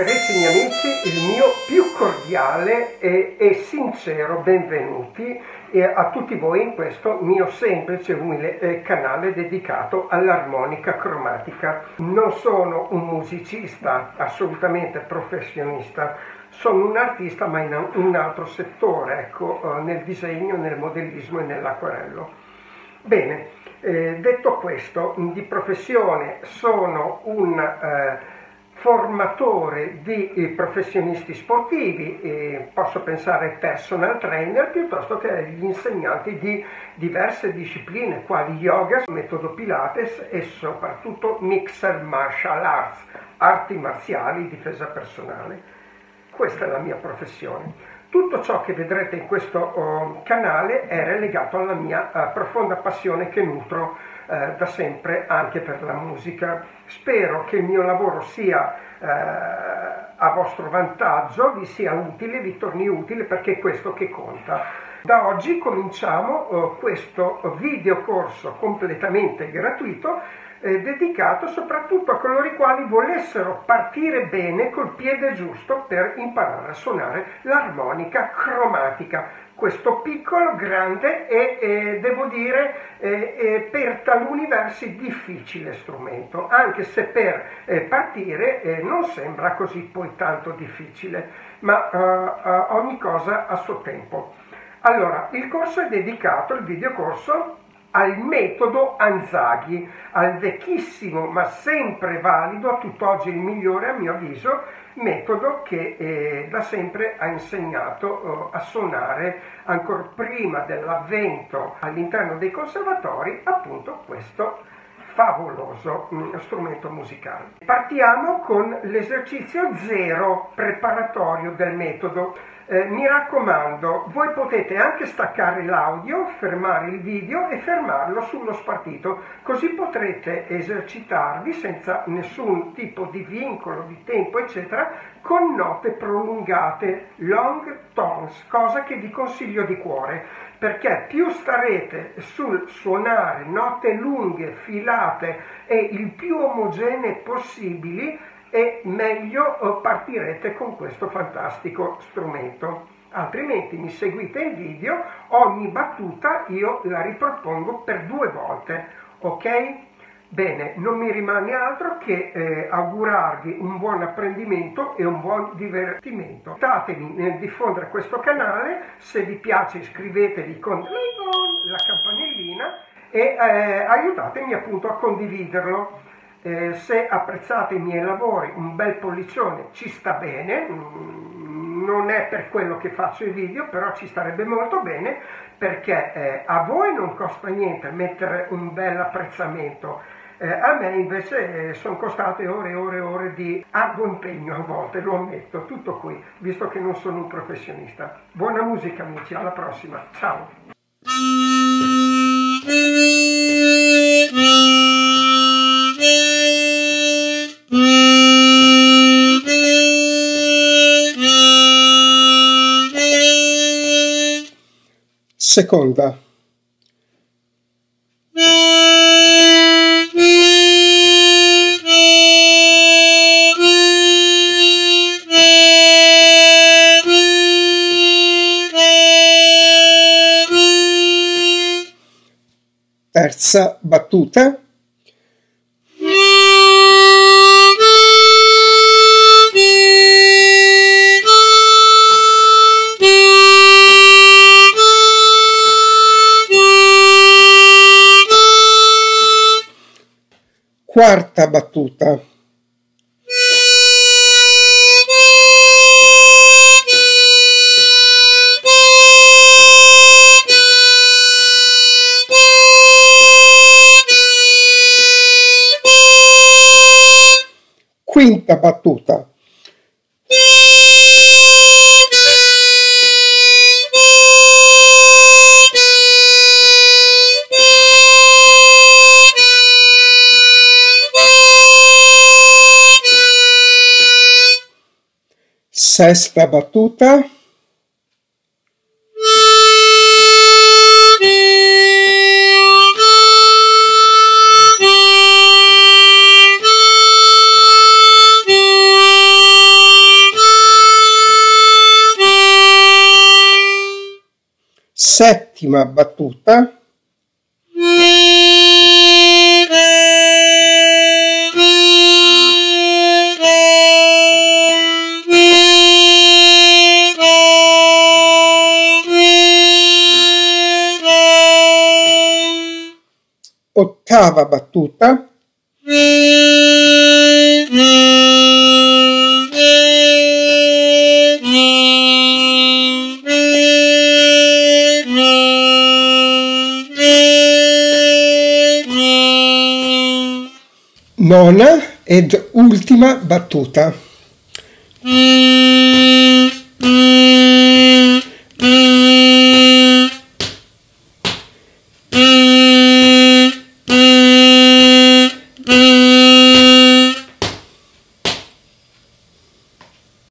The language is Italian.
Carissimi amici, il mio più cordiale e, e sincero benvenuti eh, a tutti voi in questo mio semplice umile eh, canale dedicato all'armonica cromatica. Non sono un musicista assolutamente professionista, sono un artista ma in un altro settore, ecco, eh, nel disegno, nel modellismo e nell'acquarello. Bene, eh, detto questo, di professione sono un eh, formatore di eh, professionisti sportivi, posso pensare ai personal trainer piuttosto che agli insegnanti di diverse discipline quali yoga, metodo Pilates e soprattutto mixer martial arts, arti marziali, difesa personale. Questa è la mia professione. Tutto ciò che vedrete in questo oh, canale è legato alla mia uh, profonda passione che nutro uh, da sempre anche per la musica. Spero che il mio lavoro sia a vostro vantaggio, vi sia utile, vi torni utile perché è questo che conta. Da oggi cominciamo questo videocorso completamente gratuito eh, dedicato soprattutto a coloro i quali volessero partire bene col piede giusto per imparare a suonare l'armonica cromatica. Questo piccolo, grande e eh, devo dire eh, eh per taluni versi difficile strumento, anche se per eh, partire eh, non sembra così poi tanto difficile, ma ogni cosa a suo tempo. Allora, il corso è dedicato, il videocorso, al metodo Anzaghi, al vecchissimo ma sempre valido, a tutt'oggi il migliore a mio avviso, metodo che eh, da sempre ha insegnato eh, a suonare ancora prima dell'avvento all'interno dei conservatori appunto questo favoloso mm, strumento musicale. Partiamo con l'esercizio zero preparatorio del metodo. Eh, mi raccomando, voi potete anche staccare l'audio, fermare il video e fermarlo sullo spartito, così potrete esercitarvi senza nessun tipo di vincolo di tempo, eccetera, con note prolungate, long tones, cosa che vi consiglio di cuore, perché più starete sul suonare note lunghe, filate e il più omogenee possibili, e meglio eh, partirete con questo fantastico strumento. Altrimenti mi seguite in video, ogni battuta io la ripropongo per due volte, ok? Bene, non mi rimane altro che eh, augurarvi un buon apprendimento e un buon divertimento. Aiutatemi nel diffondere questo canale, se vi piace iscrivetevi con la campanellina e eh, aiutatemi appunto a condividerlo. Eh, se apprezzate i miei lavori un bel pollicione ci sta bene, mm, non è per quello che faccio i video, però ci starebbe molto bene perché eh, a voi non costa niente mettere un bel apprezzamento, eh, a me invece eh, sono costate ore e ore e ore di arduo impegno a volte, lo ammetto, tutto qui, visto che non sono un professionista. Buona musica amici, alla prossima, ciao! Seconda. Terza battuta. Quarta battuta. Quinta battuta. sesta battuta. Settima battuta. Ottava battuta, nona ed ultima battuta.